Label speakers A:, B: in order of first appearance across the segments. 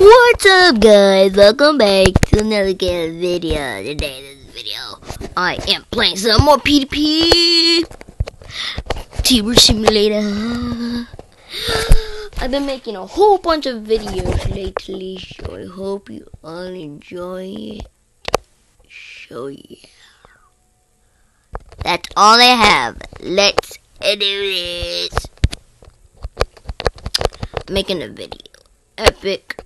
A: What's up guys? Welcome back to another game video. Today this video I am playing some more PewDiePie Tuber Simulator. I've been making a whole bunch of videos lately, so I hope you all enjoy it. So yeah. That's all I have. Let's do this. Making a video. Epic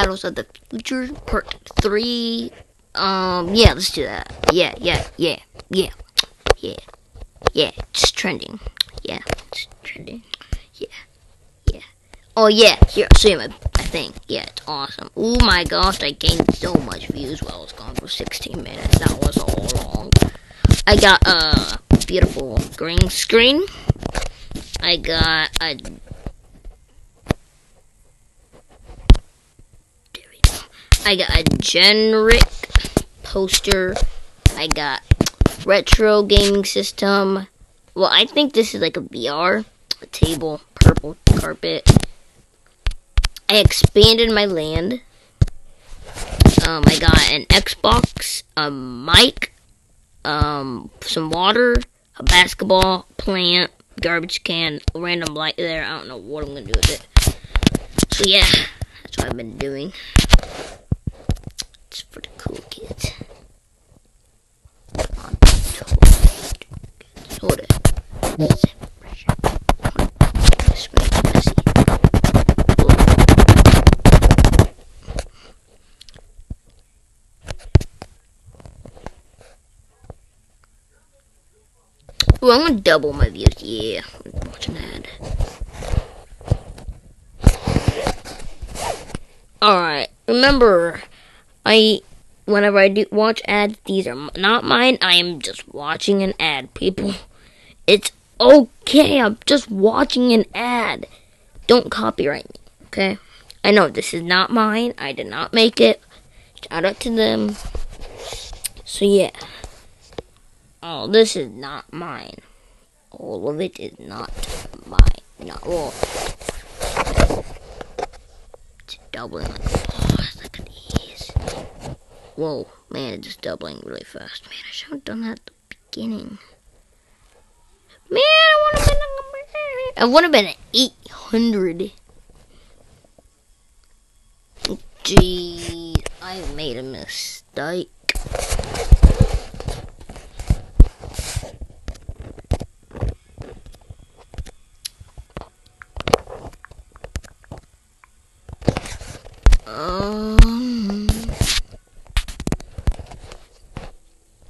A: Battles of the Future Part 3. Um, yeah, let's do that. Yeah, yeah, yeah, yeah, yeah, yeah, it's trending. Yeah, it's trending. Yeah, yeah. Oh, yeah, here, I'll my, my thing. Yeah, it's awesome. Oh my gosh, I gained so much views while I was gone for 16 minutes. That was all long. I got a beautiful green screen. I got a I got a generic poster. I got retro gaming system. Well, I think this is like a VR. A table, purple carpet. I expanded my land. Um, I got an Xbox, a mic, um, some water, a basketball, plant, garbage can, random light there. I don't know what I'm gonna do with it. So yeah, that's what I've been doing. For the cool kids. Hold it. Ooh, I'm gonna double my views. Yeah, watching that. Alright, remember, I, whenever I do watch ads, these are not mine. I am just watching an ad, people. It's okay, I'm just watching an ad. Don't copyright me, okay? I know this is not mine. I did not make it. Shout out to them. So, yeah. Oh, this is not mine. All of it is not mine. Not all. It's doubling like oh, look at these. Whoa, man, it's doubling really fast. Man, I should have done that at the beginning. Man, I would have been. I would have been at 800. Jeez, I made a mistake.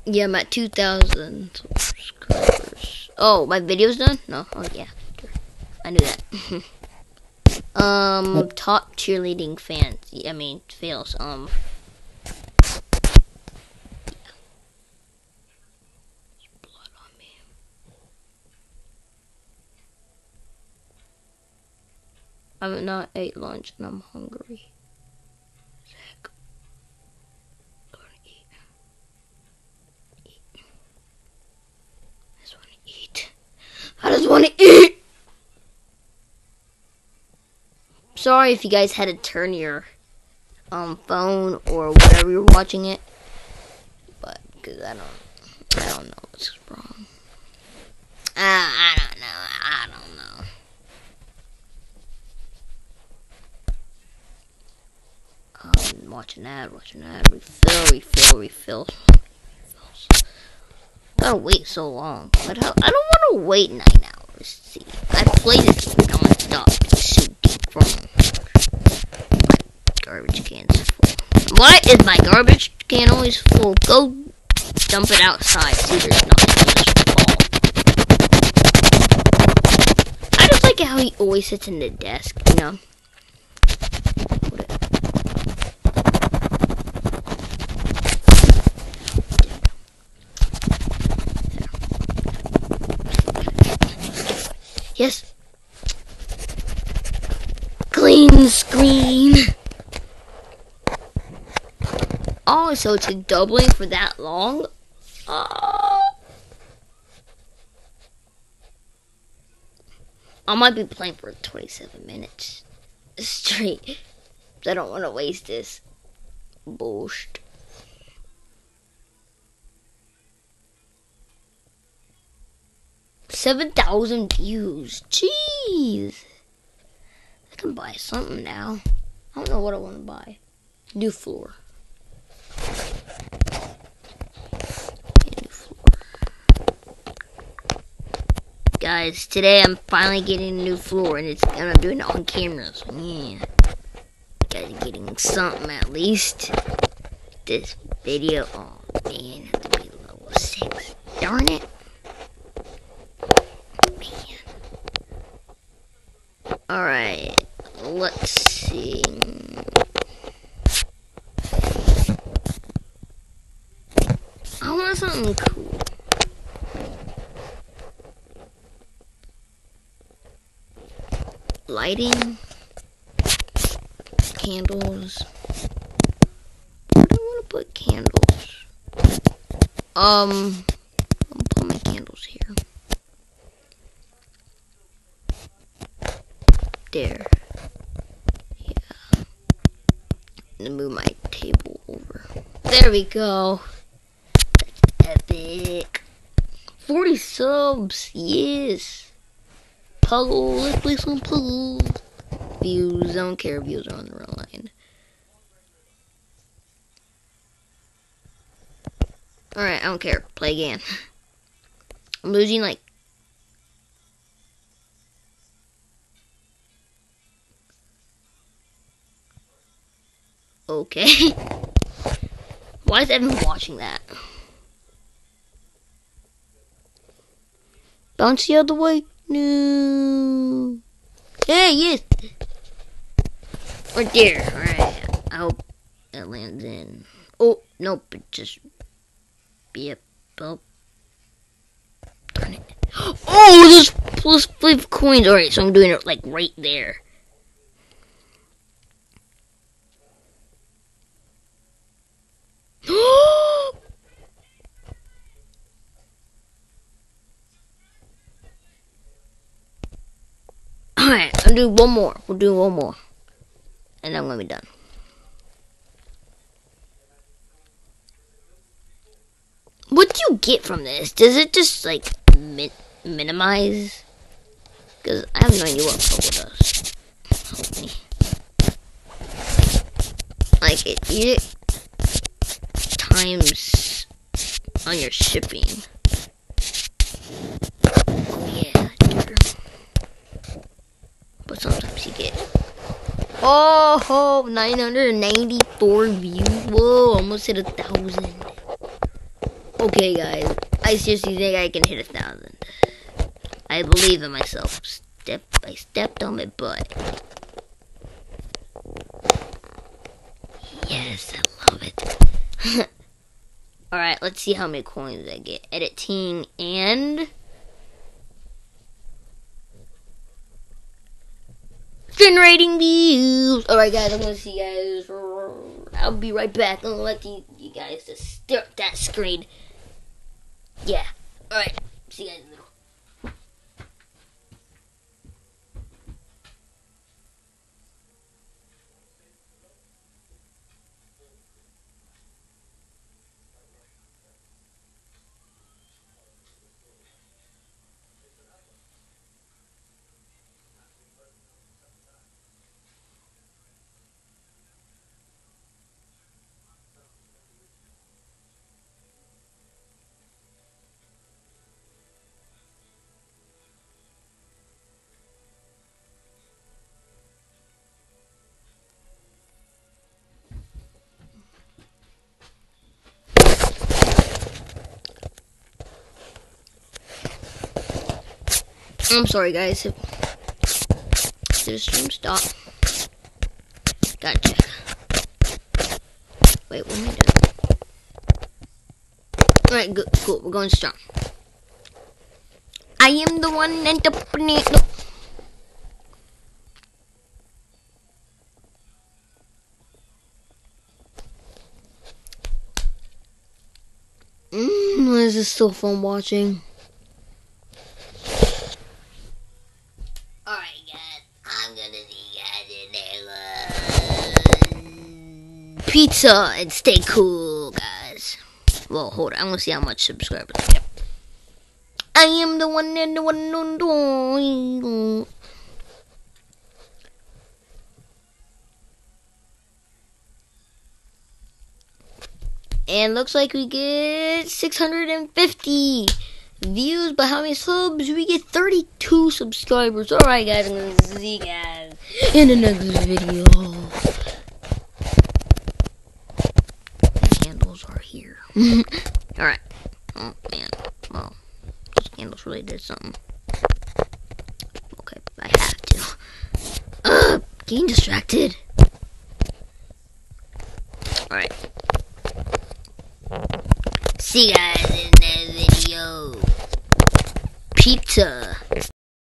A: Yeah, I'm at 2,000 subscribers. Oh, my video's done? No? Oh, yeah. I knew that. um, top cheerleading fans. I mean, fails. Um, I'm not ate lunch and I'm hungry. Gonna eat. Eat. I just wanna eat. Just wanna eat! Sorry if you guys had to turn your um phone or whatever you're watching it. But because I don't I don't know what's wrong. Uh, I don't know. I don't know. Um, watching that, watching that, refill, refill, refill. Gotta wait so long. But I don't want to wait nine hours. See, I played this non-stop. It's so deep from my garbage can's. Why is my garbage can always full? Go dump it outside. See, there's nothing. I just like how he always sits in the desk, you know. Yes. Clean screen. Oh, so it's doubling for that long? Oh. I might be playing for 27 minutes straight. I don't want to waste this. Bullshit. Seven thousand views. Jeez. I can buy something now. I don't know what I want to buy. New floor. New floor. Guys, today I'm finally getting a new floor and it's and I'm doing it on camera, so yeah. Guys getting something at least. This video oh man, I have to be level six. Darn it. Alright. Let's see. I want something cool. Lighting, candles. I want to put candles? Um, I'll put my candles here. There. Yeah. And move my table over. There we go. That's epic. 40 subs. Yes. Puzzle. Let's play some puzzles. Views. I don't care if views are on the wrong line. Alright, I don't care. Play again. I'm losing like Okay. Why is everyone watching that? Bounce the other way. No. Hey, yes. Right there. Alright. I hope it lands in. Oh, nope. It just. Be a. Oh. Darn it. Oh, there's plus five coins. Alright, so I'm doing it like right there. Alright, I'll do one more. We'll do one more. And I'm gonna be done. What do you get from this? Does it just like min minimize? Because I have no idea what Bubble does. Like it, it times on your shipping. Oh yeah. But sometimes you get oh oh 994 views. Whoa, almost hit a thousand. Okay, guys, I seriously think I can hit a thousand. I believe in myself. Step by stepped on my butt. Yes, I love it. Alright, let's see how many coins I get. Editing and... Generating views! Alright guys, I'm gonna see you guys. I'll be right back. Gonna let you, you guys just stare at that screen. Yeah. Alright, see you guys I'm sorry, guys. The stream stop? Gotcha. Wait, what am I doing? Alright, good, cool. We're going strong. I am the one entrepreneur. No. Mm, this is still fun watching. Pizza and stay cool, guys. Well, hold on. I want to see how much subscribers I get. I am the one and the one and only. And looks like we get 650 views, but how many subs? We get 32 subscribers. Alright, guys, I'm gonna see you guys in the next video. Candles are here. Alright. Oh, man. Well, those candles related to something. Okay, I have to. Ugh, getting distracted. Alright. See you guys in the video. Pizza.